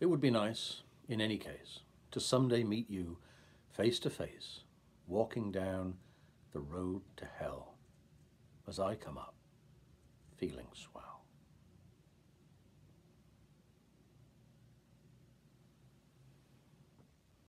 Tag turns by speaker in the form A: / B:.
A: It would be nice, in any case, to someday meet you face to face, walking down the road to hell as I come up feeling swell.